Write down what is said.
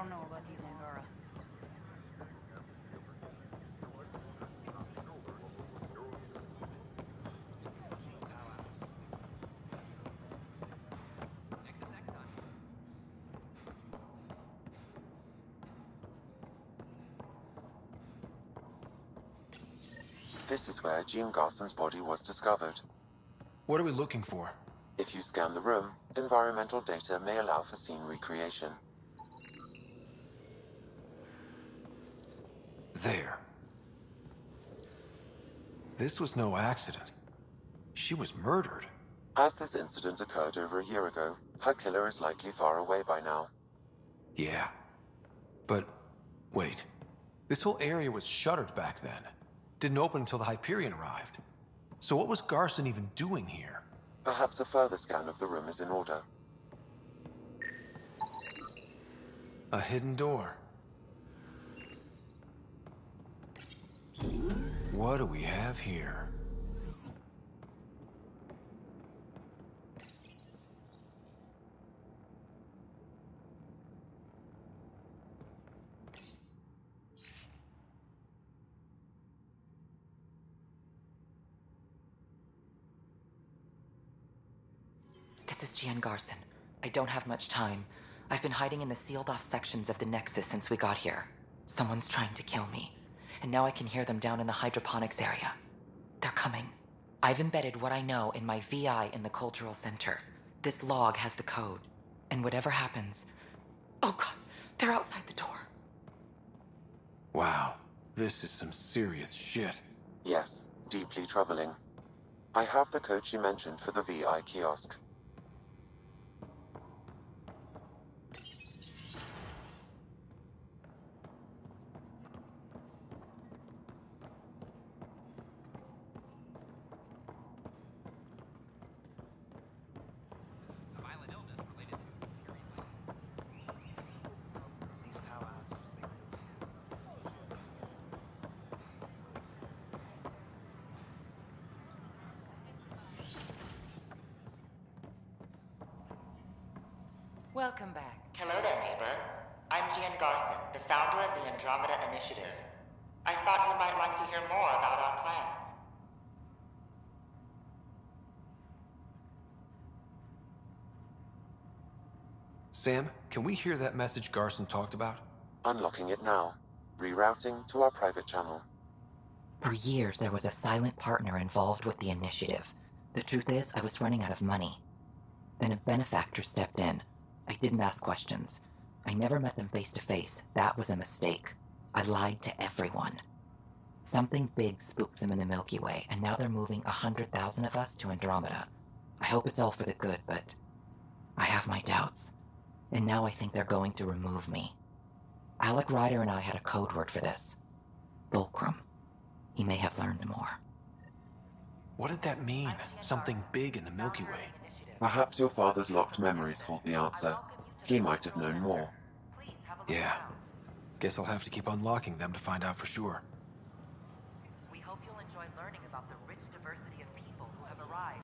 don't know about these Angara. This is where Jien Garson's body was discovered. What are we looking for? If you scan the room, environmental data may allow for scene recreation. There. This was no accident. She was murdered. As this incident occurred over a year ago, her killer is likely far away by now. Yeah. But, wait. This whole area was shuttered back then. Didn't open until the Hyperion arrived. So what was Garson even doing here? Perhaps a further scan of the room is in order. A hidden door. What do we have here? This is Jien Garson. I don't have much time. I've been hiding in the sealed off sections of the Nexus since we got here. Someone's trying to kill me, and now I can hear them down in the hydroponics area. They're coming. I've embedded what I know in my VI in the Cultural Center. This log has the code, and whatever happens. Oh god, they're outside the door. Wow, this is some serious shit. Yes, deeply troubling. I have the code she mentioned for the VI kiosk. Welcome back. Hello there, neighbor. I'm Jien Garson, the founder of the Andromeda Initiative. I thought you might like to hear more about our plans. Sam, can we hear that message Garson talked about? Unlocking it now. Rerouting to our private channel. For years, there was a silent partner involved with the initiative. The truth is, I was running out of money. Then a benefactor stepped in. I didn't ask questions. I never met them face to face. That was a mistake. I lied to everyone. Something big spooked them in the Milky Way, and now they're moving a hundred thousand of us to Andromeda. I hope it's all for the good, but I have my doubts. And now I think they're going to remove me. Alec Ryder and I had a code word for this Fulcrum. He may have learned more. What did that mean? Something big in the Milky Way. Perhaps your father's locked memories hold the answer. He might have known more. Yeah. Guess I'll have to keep unlocking them to find out for sure. We hope you'll enjoy learning about the